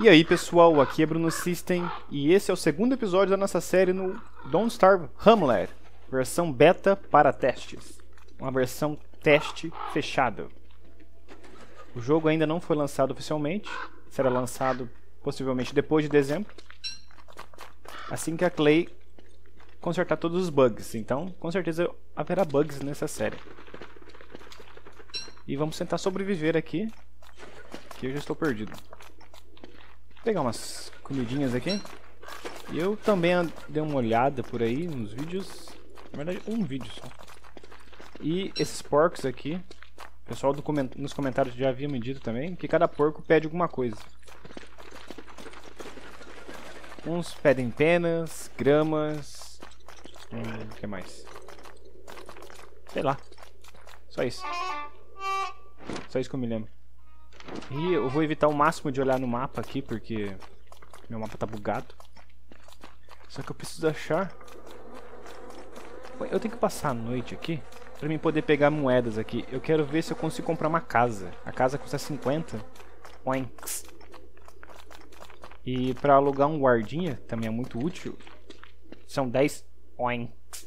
E aí pessoal, aqui é Bruno System e esse é o segundo episódio da nossa série no Don't Starve Hamlet, versão beta para testes, uma versão teste fechado. O jogo ainda não foi lançado oficialmente, será lançado possivelmente depois de dezembro, assim que a Clay consertar todos os bugs, então com certeza haverá bugs nessa série. E vamos tentar sobreviver aqui, que eu já estou perdido pegar umas comidinhas aqui. Eu também dei uma olhada por aí nos vídeos. Na verdade, um vídeo só. E esses porcos aqui, o pessoal coment nos comentários já havia me dito também, que cada porco pede alguma coisa. Uns pedem penas, gramas... Hum, o que mais? Sei lá. Só isso. Só isso que eu me lembro. E eu vou evitar o máximo de olhar no mapa aqui, porque meu mapa tá bugado. Só que eu preciso achar... Eu tenho que passar a noite aqui pra mim poder pegar moedas aqui. Eu quero ver se eu consigo comprar uma casa. A casa custa 50 oinks. E pra alugar um guardinha, também é muito útil, são 10 oinks.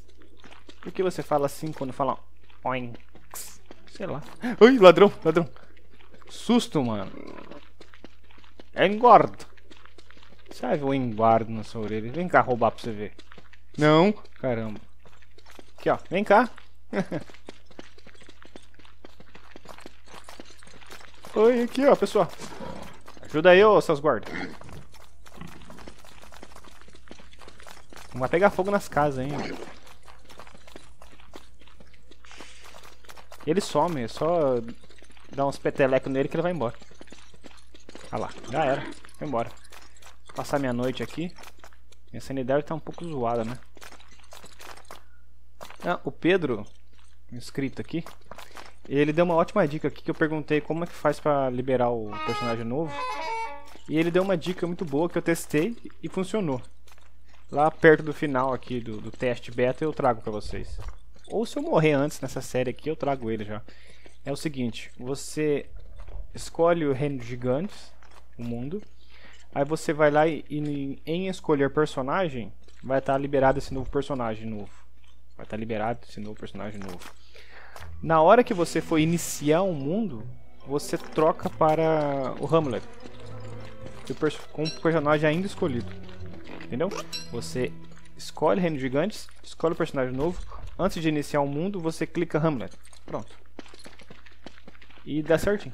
Por que você fala assim quando fala oinks? Sei lá. Oi, ladrão, ladrão. Susto, mano. É engordo. Sabe o engordo na sua orelha? Vem cá roubar pra você ver. Não. Caramba. Aqui, ó. Vem cá. Oi, aqui, ó, pessoal. Ajuda aí, ô, seus guardas. Não vai pegar fogo nas casas, hein. Ele some, é só Dá uns petelecos nele que ele vai embora. Olha lá, já era. Foi embora. Vou passar minha noite aqui. Minha sanidade tá um pouco zoada, né? Ah, o Pedro, inscrito aqui, ele deu uma ótima dica aqui que eu perguntei como é que faz pra liberar o personagem novo. E ele deu uma dica muito boa que eu testei e funcionou. Lá perto do final aqui do, do teste beta eu trago pra vocês. Ou se eu morrer antes nessa série aqui, eu trago ele já é o seguinte, você escolhe o reino de gigantes, o mundo, aí você vai lá e, e em escolher personagem, vai estar tá liberado esse novo personagem novo. Vai estar tá liberado esse novo personagem novo. Na hora que você for iniciar um mundo, você troca para o Hamlet. Com o personagem ainda escolhido. Entendeu? Você escolhe Reino de Gigantes, escolhe o personagem novo. Antes de iniciar um mundo, você clica Hamlet. Pronto. E dá certinho.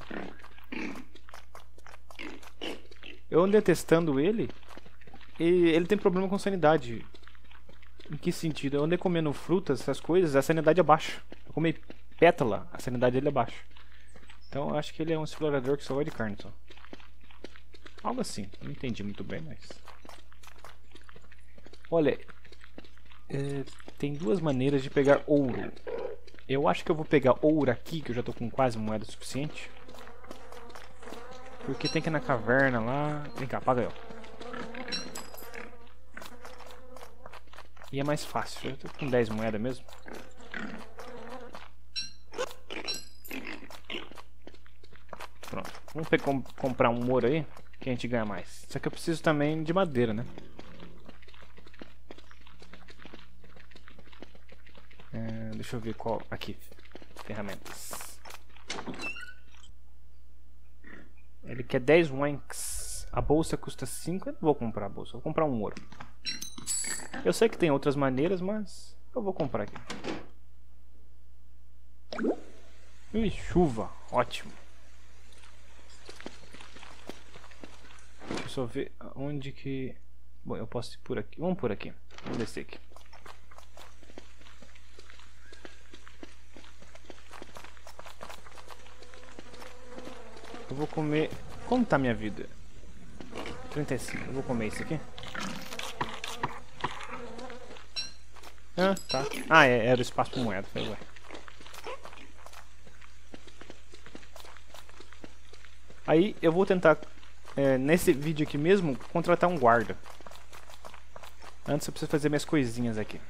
Eu andei testando ele e ele tem problema com sanidade. Em que sentido? Eu andei comendo frutas, essas coisas, a sanidade é baixa. Eu comi pétala, a sanidade dele é baixa. Então acho que ele é um explorador que só vai de carne só. Algo assim, não entendi muito bem, mas... Olha, é, tem duas maneiras de pegar ouro. Eu acho que eu vou pegar ouro aqui, que eu já tô com quase moeda suficiente. Porque tem que ir na caverna lá... Vem cá, paga eu. E é mais fácil, eu tô com 10 moedas mesmo. Pronto, vamos com comprar um ouro aí, que a gente ganha mais. Só que eu preciso também de madeira, né? Deixa eu ver qual. Aqui. Ferramentas. Ele quer 10 wanks. A bolsa custa 5. Eu não vou comprar a bolsa. Vou comprar um ouro. Eu sei que tem outras maneiras, mas eu vou comprar aqui. Ih, chuva. Ótimo. Deixa eu só ver onde que... Bom, eu posso ir por aqui. Vamos por aqui. Vamos descer aqui. Eu vou comer... Como tá minha vida? 35. Eu vou comer isso aqui. Ah, tá. Ah, é, era o espaço por moeda. Foi, ué. Aí eu vou tentar, é, nesse vídeo aqui mesmo, contratar um guarda. Antes eu preciso fazer minhas coisinhas aqui.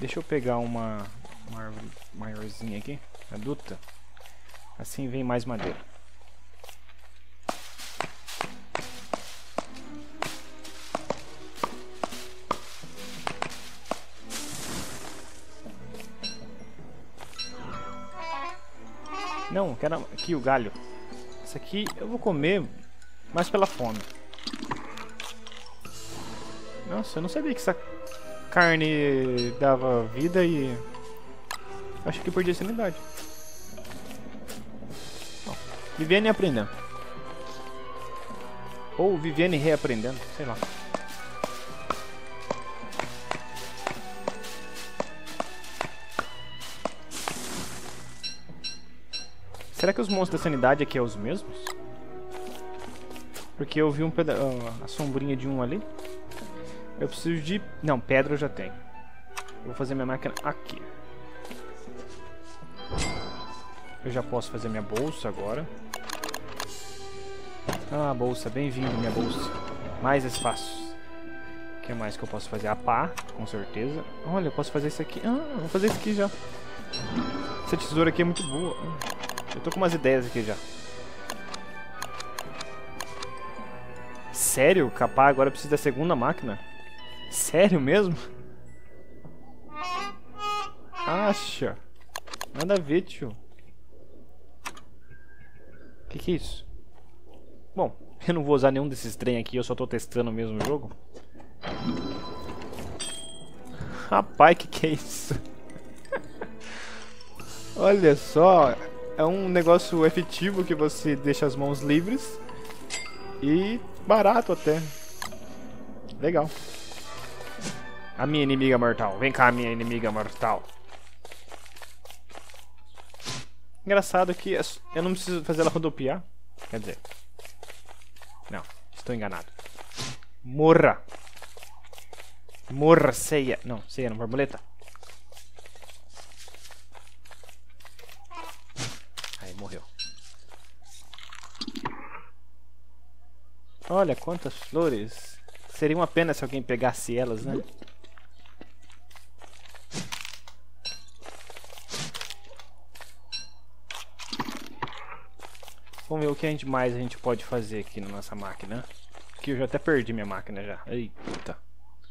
Deixa eu pegar uma, uma árvore maiorzinha aqui, adulta. Assim vem mais madeira. Não, quero aqui o galho. Isso aqui eu vou comer mais pela fome. Nossa, eu não sabia que essa carne dava vida e... Acho que perdi a sanidade. Bom, Viviane aprendendo. Ou Viviane reaprendendo, sei lá. Será que os monstros da sanidade aqui são os mesmos? Porque eu vi um peda uh, a sombrinha de um ali. Eu preciso de... Não, pedra eu já tenho. Vou fazer minha máquina aqui. Eu já posso fazer minha bolsa agora. Ah, bolsa, bem-vindo minha bolsa. Mais espaço. O que mais que eu posso fazer? A pá, com certeza. Olha, eu posso fazer isso aqui. Ah, vou fazer isso aqui já. Essa tesoura aqui é muito boa. Eu tô com umas ideias aqui já. Sério? Capar agora precisa da segunda máquina? Sério mesmo? Acha? Nada a ver, tio. Que que é isso? Bom, eu não vou usar nenhum desses trem aqui, eu só tô testando mesmo o jogo. Rapaz, que que é isso? Olha só, é um negócio efetivo que você deixa as mãos livres e barato até. Legal. A minha inimiga mortal. Vem cá, minha inimiga mortal. Engraçado que eu não preciso fazer ela rodopiar. Quer dizer... Não, estou enganado. Morra! Morra, ceia. Não, ceia não, borboleta. Aí, morreu. Olha quantas flores. Seria uma pena se alguém pegasse elas, né? Vamos ver o que a gente mais a gente pode fazer aqui na nossa máquina. Que eu já até perdi minha máquina já. Eita.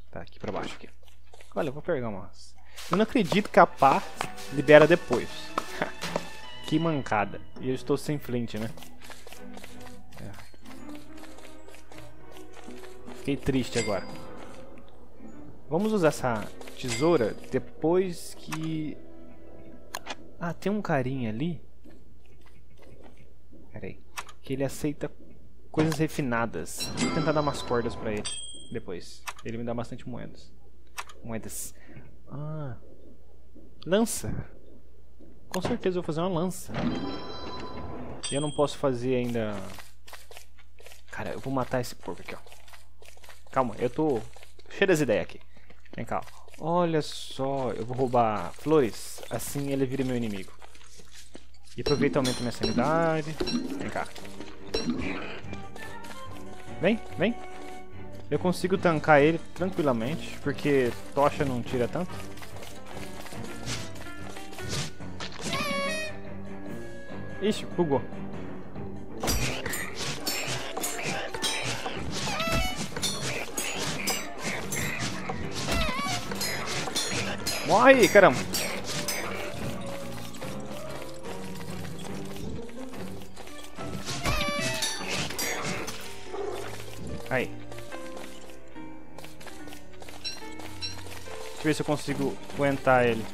Tá aqui pra baixo aqui. Olha, eu vou pegar umas. Eu não acredito que a pá libera depois. que mancada. E eu estou sem flint, né? É. Fiquei triste agora. Vamos usar essa tesoura depois que... Ah, tem um carinha ali Pera aí. Que ele aceita coisas refinadas. Vou tentar dar umas cordas pra ele depois. Ele me dá bastante moedas. Moedas. Ah. Lança. Com certeza eu vou fazer uma lança. E eu não posso fazer ainda... Cara, eu vou matar esse porco aqui, ó. Calma, eu tô cheio das ideias aqui. Vem cá. Olha só, eu vou roubar flores. Assim ele vira meu inimigo. E aproveita e aumenta minha sanidade. Vem cá. Vem, vem. Eu consigo tancar ele tranquilamente, porque tocha não tira tanto. Ixi, bugou. Morre, caramba. Aí. Deixa eu ver se eu consigo aguentar ele.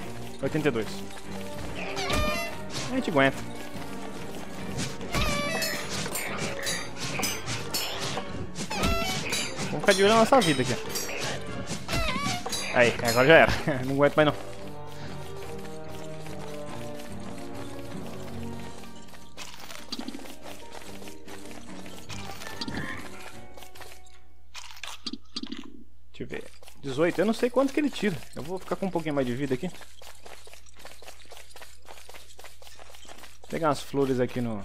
82. A gente aguenta. Vamos ficar de olho na nossa vida aqui. Aí, agora já era. não aguento mais não. 18. Eu não sei quanto que ele tira. Eu vou ficar com um pouquinho mais de vida aqui. Vou pegar umas flores aqui no...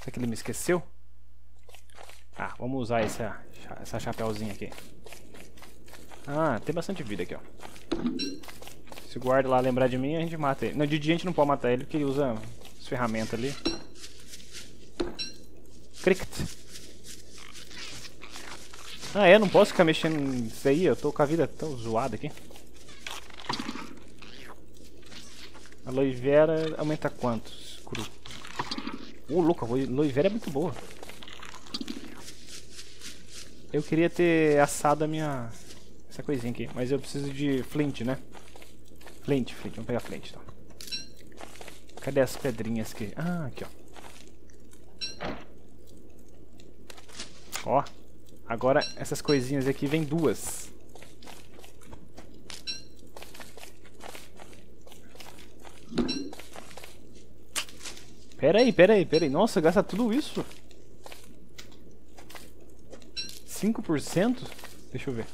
Será que ele me esqueceu? Ah, vamos usar essa, essa chapéuzinha aqui. Ah, tem bastante vida aqui, ó. Se guarda lá lembrar de mim, a gente mata ele. Não, de dia a gente não pode matar ele porque ele usa as ferramentas ali. Cricket. Ah, é? Não posso ficar mexendo nisso aí? Eu tô com a vida tão zoada aqui. Aloe vera aumenta quantos? Cru. Ô, oh, louco, aloe vera é muito boa. Eu queria ter assado a minha... Essa coisinha aqui. Mas eu preciso de flint, né? Flint, flint. Vamos pegar flint, então. Cadê as pedrinhas aqui? Ah, aqui, ó. Ó. Agora, essas coisinhas aqui vem duas. Pera aí, pera aí, pera aí. Nossa, gasta tudo isso? 5%? Deixa eu ver.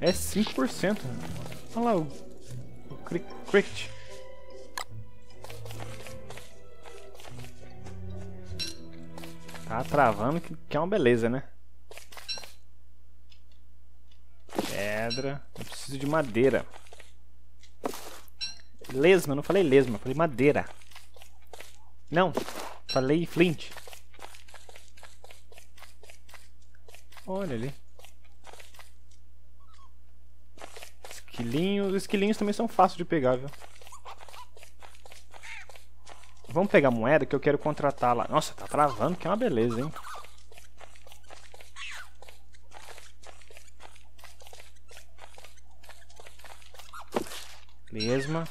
É 5%. Olha lá o, o cricket. Tá travando que, que é uma beleza, né? Pedra. Eu preciso de madeira. Lesma, não falei lesma, falei madeira. Não, falei flint. Olha ali. Esquilinhos. Os esquilinhos também são fáceis de pegar, viu? Vamos pegar moeda que eu quero contratar lá. Nossa, tá travando, que é uma beleza, hein? Lesma.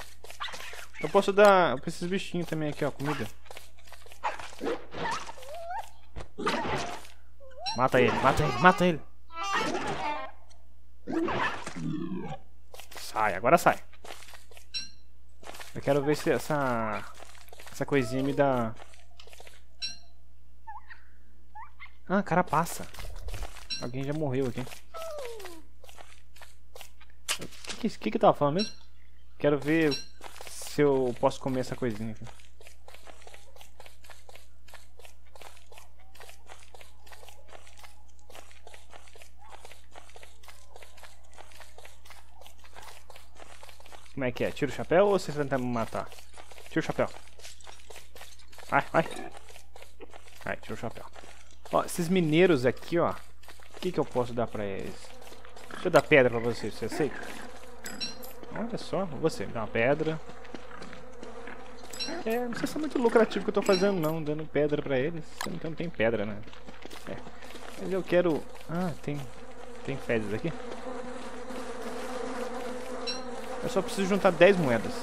Eu posso dar pra esses bichinhos também aqui, ó, comida. Mata ele, mata ele, mata ele. Sai, agora sai. Eu quero ver se essa essa coisinha me dá... Ah, carapaça. Alguém já morreu aqui. O que, que, que, eu tava falando mesmo? Quero ver se eu posso comer essa coisinha aqui. Como é que é? Tira o chapéu ou você tenta me matar? Tira o chapéu. Vai, vai. Vai, tira o chapéu. Ó, esses mineiros aqui, ó. O que, que eu posso dar pra eles? Deixa eu dar pedra pra você, você aceita? Olha só, você, dá uma pedra. É, não sei se é muito lucrativo que eu tô fazendo não, dando pedra pra eles. Então não tem pedra, né? É. Mas eu quero... Ah, tem... Tem fezes aqui? Eu só preciso juntar 10 moedas.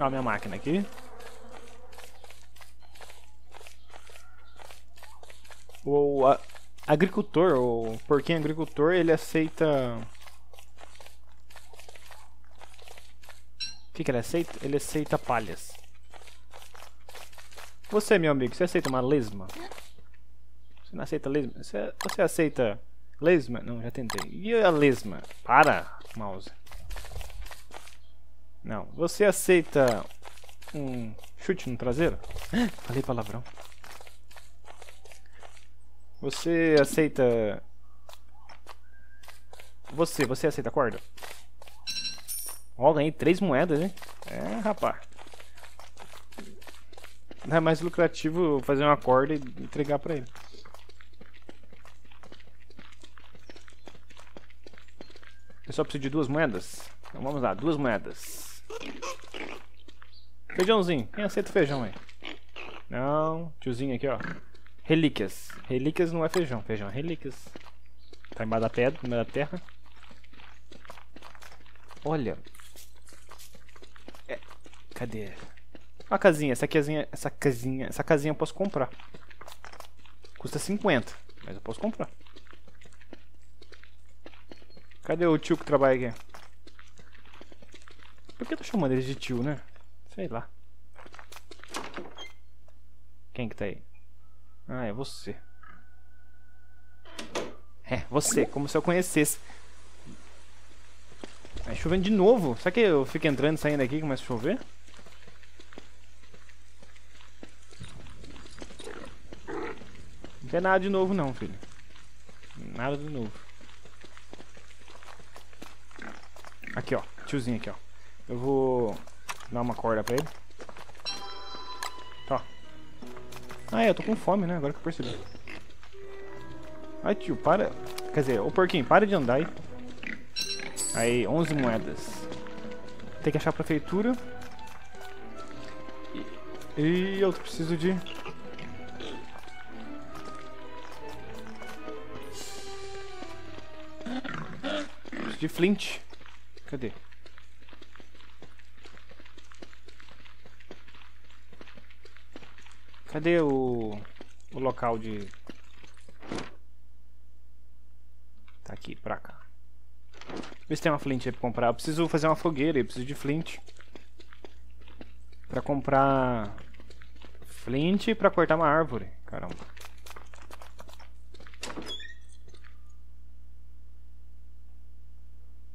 A minha máquina aqui. O a, agricultor, o porquinho agricultor, ele aceita... O que, que ele aceita? Ele aceita palhas. Você, meu amigo, você aceita uma lesma? Você não aceita lesma? Você, você aceita lesma? Não, já tentei. E a lesma? Para, mouse. Não. Você aceita um chute no traseiro? Falei palavrão. Você aceita... Você, você aceita corda? Ó, ganhei três moedas, hein? É, rapaz. Não é mais lucrativo fazer uma corda e entregar pra ele. Eu só preciso de duas moedas? Então vamos lá, duas moedas. Feijãozinho. Quem aceita feijão aí? Não. Tiozinho aqui, ó. Relíquias. Relíquias não é feijão. Feijão é relíquias. Tá embaixo da pedra, embaixo da terra. Olha. É. Cadê? A casinha. Essa casinha, essa casinha, essa casinha eu posso comprar. Custa 50, mas eu posso comprar. Cadê o tio que trabalha aqui? Por que eu tô chamando ele de tio, né? Sei lá. Quem que tá aí? Ah, é você. É, você, como se eu conhecesse. É chovendo de novo. Será que eu fico entrando e saindo aqui e começa a chover? Não tem nada de novo não, filho. Nada de novo. Aqui, ó. Tiozinho aqui, ó. Eu vou dar uma corda pra ele. Tá. Ah, é, eu tô com fome, né? Agora que eu percebi. Ai, tio, para. Quer dizer, ô porquinho, para de andar aí. Aí, 11 moedas. Tem que achar a prefeitura. E eu preciso de... Preciso de flint. Cadê? Cadê o, o local de... Tá aqui, pra cá. Vê se tem uma flint aí pra comprar. Eu preciso fazer uma fogueira, eu preciso de flint. Pra comprar flint pra cortar uma árvore. Caramba.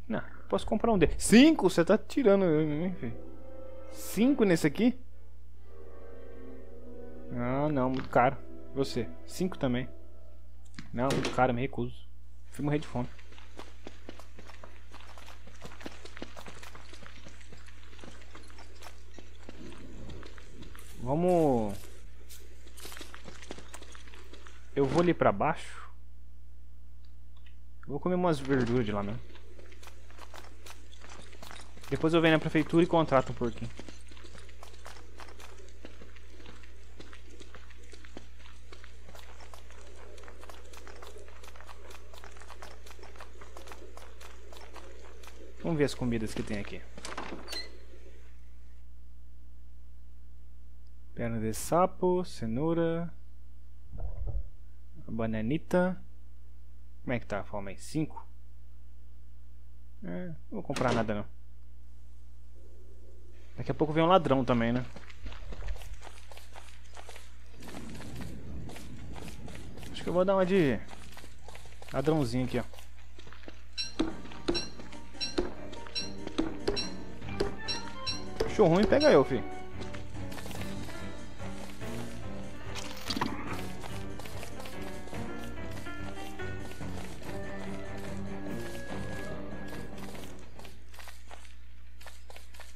Não, posso comprar um dele. Cinco? Você tá tirando. Cinco nesse aqui? Ah, não, muito caro. Você. Cinco também. Não, muito caro, me recuso. Fui morrer de fome. Vamos... Eu vou ali pra baixo. Vou comer umas verduras de lá mesmo. Depois eu venho na prefeitura e contrato um porquinho. Vamos ver as comidas que tem aqui. Perna de sapo, cenoura, bananita. Como é que tá a fome aí? 5? É, não vou comprar nada não. Daqui a pouco vem um ladrão também, né? Acho que eu vou dar uma de ladrãozinho aqui, ó. Show ruim, pega eu, filho.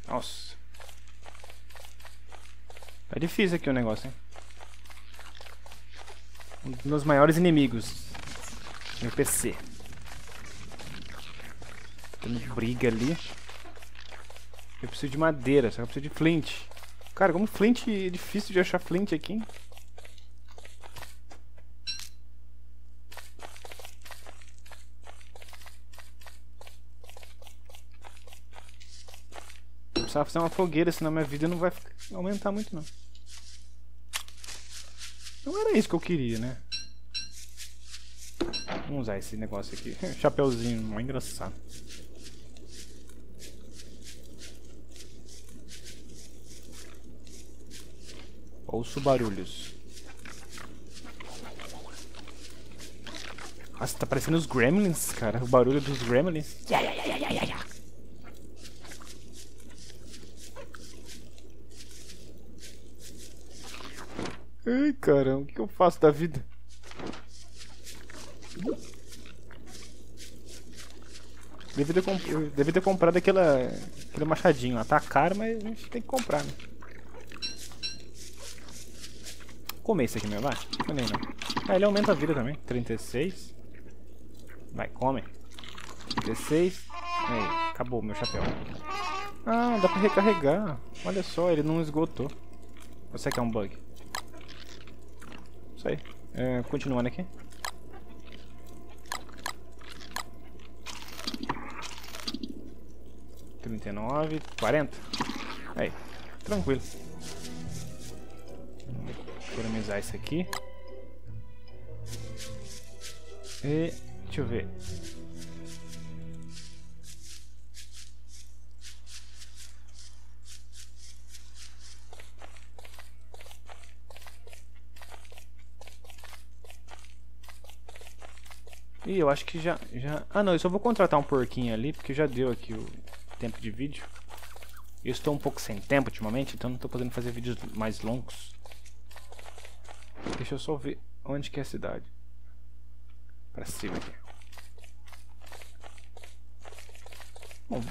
Nossa. Tá difícil aqui o negócio, hein? Um dos meus maiores inimigos. Meu PC. Tendo briga ali. Eu preciso de madeira, só que eu preciso de flint. Cara, como flint é difícil de achar flint aqui. Eu precisava fazer uma fogueira, senão minha vida não vai aumentar muito não. Não era isso que eu queria, né? Vamos usar esse negócio aqui. Chapeuzinho, mó engraçado. Ouço barulhos. Nossa, tá parecendo os gremlins, cara. O barulho dos gremlins. Ai, caramba, o que eu faço da vida? Devia ter, comp... Devia ter comprado aquela... aquele machadinho lá. Tá caro, mas a gente tem que comprar, né? Comer esse aqui mesmo, vai. Não não. Ah, ele aumenta a vida também. 36. Vai, come. 36. Aí, acabou meu chapéu. Ah, dá pra recarregar. Olha só, ele não esgotou. Você quer um bug? Isso aí. É, continuando aqui. Trinta e nove, quarenta. Aí, tranquilo economizar isso aqui. E deixa eu ver. E eu acho que já, já... Ah não, eu só vou contratar um porquinho ali, porque já deu aqui o tempo de vídeo. Eu estou um pouco sem tempo ultimamente, então não estou podendo fazer vídeos mais longos. Deixa eu só ver onde que é a cidade. Pra cima aqui. Bom.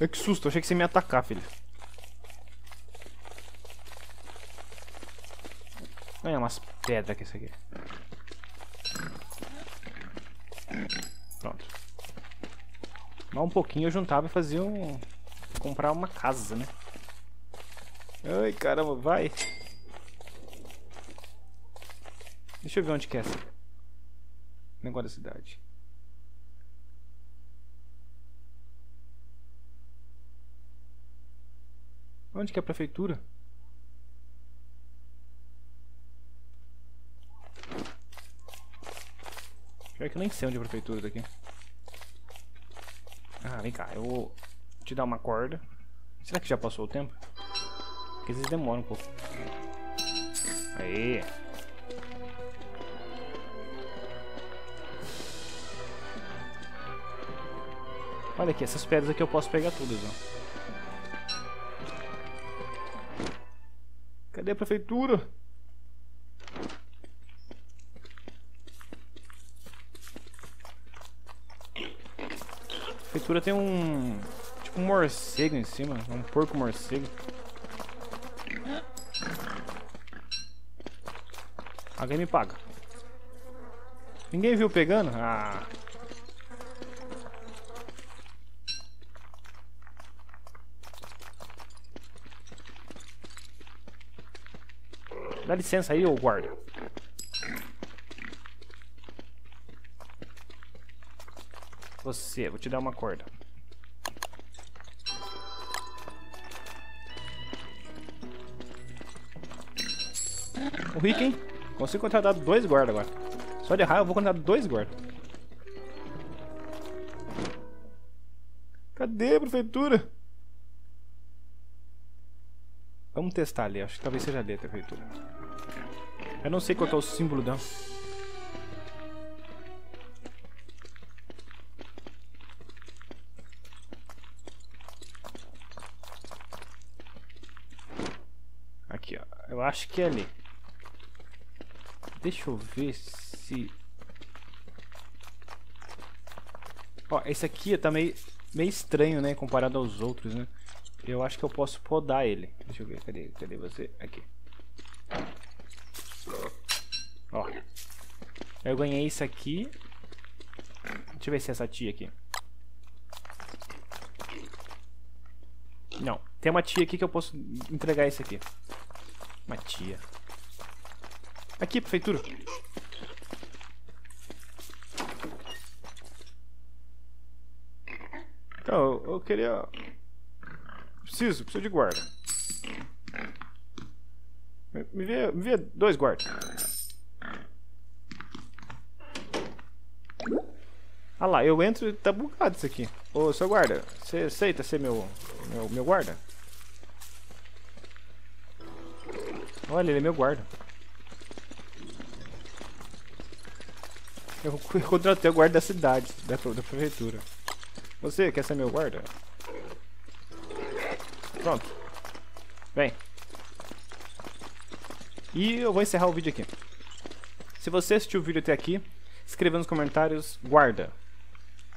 Ai, que susto, achei que você ia me atacar, filho. Olha umas pedras aqui, isso aqui. Pronto. Mais um pouquinho eu juntava e fazia um... Comprar uma casa, né? Ai, caramba, vai. Deixa eu ver onde que é essa. Negócio da cidade. Onde que é a prefeitura? Pior que eu nem sei onde é a prefeitura daqui. Ah, vem cá, eu vou te dar uma corda. Será que já passou o tempo? Porque às vezes demora um pouco. Aí. Olha aqui, essas pedras aqui eu posso pegar todas, ó. Cadê a prefeitura? A prefeitura tem um... Tipo um morcego em cima. Um porco morcego. Alguém me paga. Ninguém viu pegando? Ah... Dá licença aí, ô guarda. Você, vou te dar uma corda. O Rick, hein? Consigo contratar dois guardas agora. Só de raio eu vou contratar dois guardas. Cadê a prefeitura? Vamos testar ali, acho que talvez seja ali a prefeitura. Eu não sei qual é o símbolo dela. Aqui, ó. Eu acho que é ali. Deixa eu ver se... Ó, esse aqui tá meio, meio estranho, né? Comparado aos outros, né? Eu acho que eu posso podar ele. Deixa eu ver, cadê, cadê você? Aqui. Ó. Eu ganhei isso aqui. Deixa eu ver se é essa tia aqui. Não. Tem uma tia aqui que eu posso entregar isso aqui. Uma tia. Aqui, prefeitura. Então, eu queria Preciso, preciso de guarda. Me vê, me vê dois guardas. Ah lá, eu entro e tá bugado isso aqui. Ô, seu guarda, você aceita ser meu, meu, meu guarda? Olha, ele é meu guarda. Eu, eu contratei o guarda da cidade, da, da prefeitura. Você quer ser meu guarda? Pronto. Vem. E eu vou encerrar o vídeo aqui. Se você assistiu o vídeo até aqui, escreva nos comentários guarda.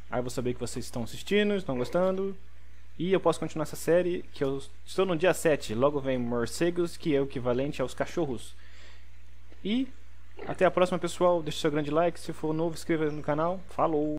Aí eu vou saber que vocês estão assistindo, estão gostando. E eu posso continuar essa série, que eu estou no dia 7. Logo vem morcegos, que é o equivalente aos cachorros. E até a próxima, pessoal. Deixe seu grande like. Se for novo, inscreva no canal. Falou!